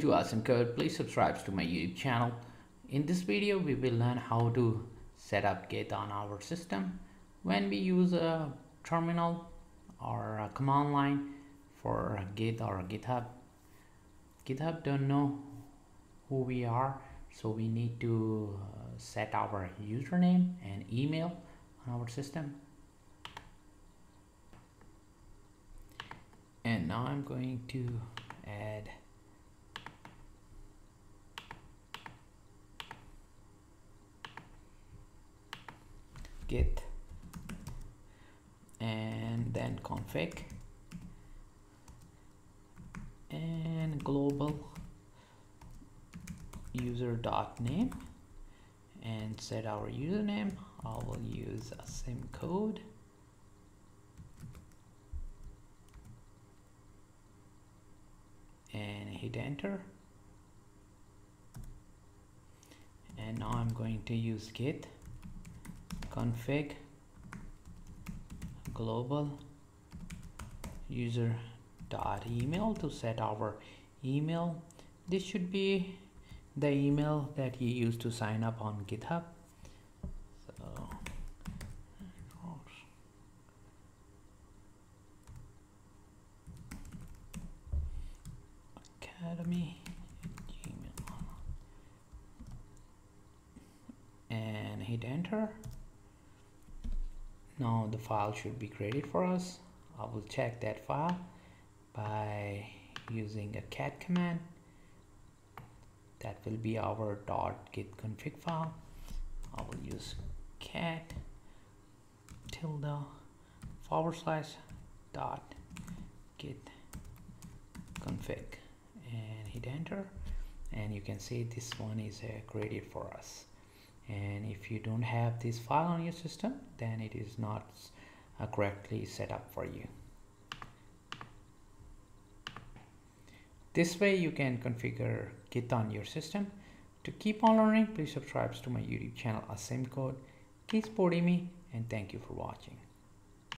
to Asim Code, please subscribe to my YouTube channel. In this video, we will learn how to set up Git on our system when we use a terminal or a command line for Git or GitHub. GitHub don't know who we are, so we need to uh, set our username and email on our system. And now I'm going to add git and then config and global user dot name and set our username. I will use Asim Code. And hit enter. And now I'm going to use git config global user dot email to set our email. This should be the email that you use to sign up on github. Academy and hit enter now the file should be created for us. I will check that file by using a cat command. That will be our .git config file. I will use cat tilde forward slash dot git config and hit enter. And you can see this one is uh, created for us and if you don't have this file on your system then it is not uh, correctly set up for you. This way you can configure git on your system. To keep on learning please subscribe to my youtube channel asimcode keep supporting me and thank you for watching